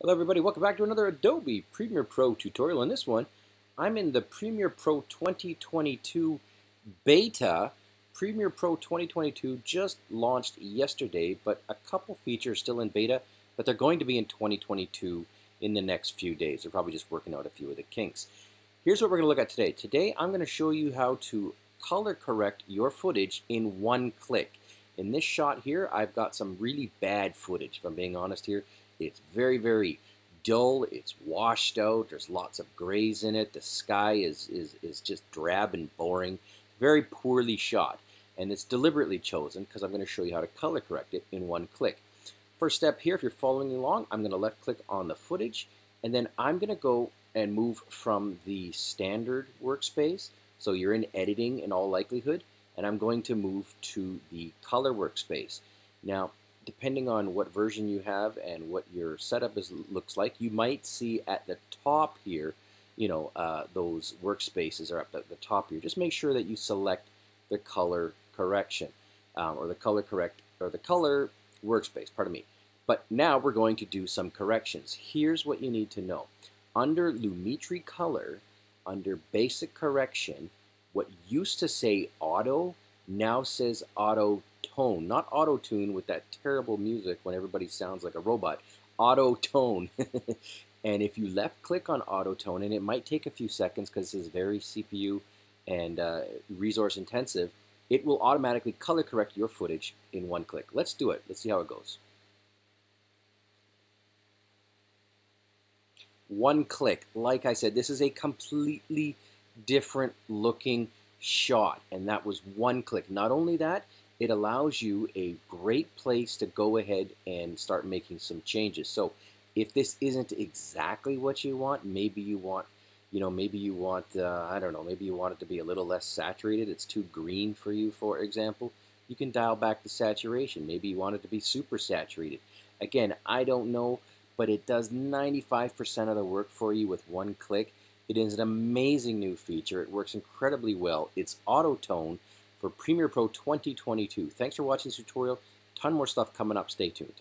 Hello everybody, welcome back to another Adobe Premiere Pro tutorial. In this one, I'm in the Premiere Pro 2022 beta. Premiere Pro 2022 just launched yesterday, but a couple features still in beta, but they're going to be in 2022 in the next few days. They're probably just working out a few of the kinks. Here's what we're going to look at today. Today I'm going to show you how to color correct your footage in one click. In this shot here, I've got some really bad footage, if I'm being honest here. It's very, very dull. It's washed out. There's lots of grays in it. The sky is, is, is just drab and boring. Very poorly shot. And it's deliberately chosen because I'm going to show you how to color correct it in one click. First step here, if you're following along, I'm going to left click on the footage. And then I'm going to go and move from the standard workspace. So you're in editing in all likelihood. And I'm going to move to the color workspace. Now, depending on what version you have and what your setup is looks like, you might see at the top here, you know, uh, those workspaces are up at the top here. Just make sure that you select the color correction um, or the color correct or the color workspace, pardon me. But now we're going to do some corrections. Here's what you need to know. Under Lumetri Color, under Basic Correction, what used to say Auto now says Auto tone, not auto tune with that terrible music when everybody sounds like a robot. Auto tone. and if you left click on auto tone, and it might take a few seconds because this is very CPU and uh, resource intensive, it will automatically color correct your footage in one click. Let's do it. Let's see how it goes. One click. Like I said, this is a completely different looking shot, and that was one click. Not only that, it allows you a great place to go ahead and start making some changes. So if this isn't exactly what you want, maybe you want, you know, maybe you want, uh, I don't know, maybe you want it to be a little less saturated. It's too green for you, for example. You can dial back the saturation. Maybe you want it to be super saturated. Again, I don't know, but it does 95% of the work for you with one click. It is an amazing new feature. It works incredibly well. It's auto tone for Premiere Pro 2022. Thanks for watching this tutorial. Ton more stuff coming up. Stay tuned.